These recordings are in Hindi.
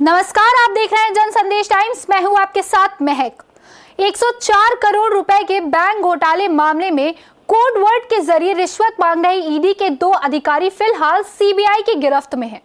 नमस्कार, आप देख रहे हैं जन संदेश टाइम्स। मैं हूँ आपके साथ महक। 104 करोड़ रुपए के बैंक घोटाले मामले में कोड वर्ड के ज़रिए रिश्वत मांग रहे ईडी के दो अधिकारी फ़िलहाल सीबीआई की गिरफ्त में हैं।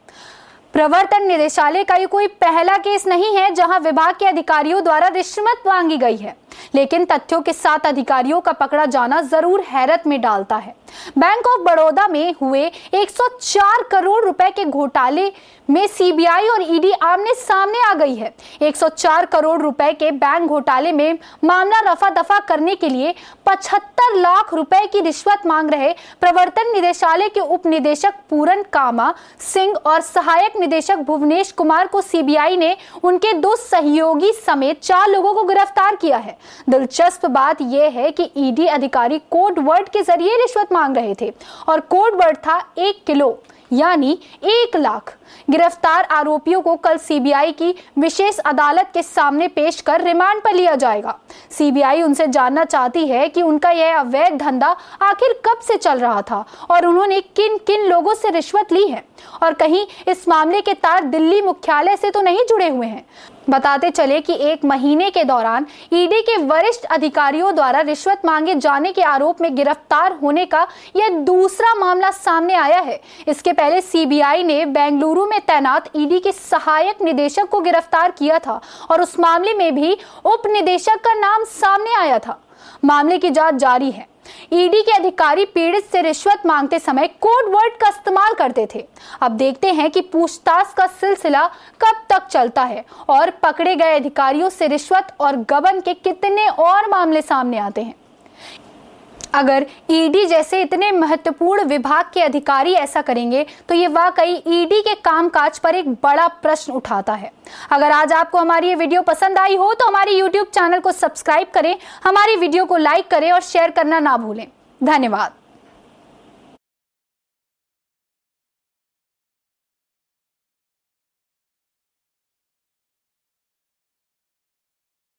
प्रवर्तन निदेशालय का ये कोई पहला केस नहीं है जहाँ विभाग के अधिकारियों द्वारा रिश्वत मांगी गई है। लेकिन तथ्यों के साथ अधिकारियों का पकड़ा जाना ज़रूर हैरत में डालता है। बैंक ऑफ़ बड़ौदा में हुए 104 करोड़ रुपए के घोटाले में सीबीआई और ईडी आमने सामने आ गई है। 104 करोड़ रुपए के बैंक घोटाले में मामला रफा दफ़ा करने के लिए 75 लाख रुपए की रिश्वत मांग रहे प्रवर्तन निदेशालय के उप निदेशक पूरन कामा सिंह और सहायक निदेशक भुवनेश कुमार को सीबीआई ने उनके दो सहयोगी समेत चार लोगों को गिरफ़्तार किया है। दिलचस्प बात यह है कि ईडी अधिकारी कोड वर्ड के ज़रिए रिश्वत मांग रहे थे। और कोड वर्ड था एक किलो यानी एक लाख। गिरफ़्तार आरोपियों को कल सीबीआई की विशेष अदालत के सामने पेश कर रिमांड पर लिया जाएगा। सीबीआई उनसे जानना चाहती है कि उनका यह अवैध धंधा आखिर कब से चल रहा था और उन्होंने किन किन लोगों से रिश्वत ली है? और कहीं इस मामले के तार दिल्ली मुख्यालय से तो नहीं जुड़े हुए हैं? बताते चले कि एक महीने के दौरान ईडी के वरिष्ठ अधिकारियों द्वारा रिश्वत मांगे जाने के आरोप में गिरफ़्तार होने का यह दूसरा मामला सामने आया है। इसके पहले सीबीआई ने बेंगलुरु में तैनात ईडी के सहायक निदेशक को गिरफ़्तार किया था और उस मामले में भी उप निदेशक का नाम सामने आया था। मामले की जाँच जारी है। ईडी के अधिकारी पीड़ित से रिश्वत मांगते समय कोड वर्ड का इस्तेमाल करते थे। अब देखते हैं कि पूछताछ का सिलसिला कब तक चलता है और पकड़े गए अधिकारियों से रिश्वत और गबन के कितने और मामले सामने आते हैं। अगर ईडी जैसे इतने महत्वपूर्ण विभाग के अधिकारी ऐसा करेंगे तो ये वाकई ईडी के कामकाज पर एक बड़ा प्रश्न उठाता है। अगर आज आपको हमारी ये वीडियो पसंद आई हो तो हमारे यूट्यूब चैनल को सब्सक्राइब करें, हमारी वीडियो को लाइक करें और शेयर करना ना भूलें। धन्यवाद।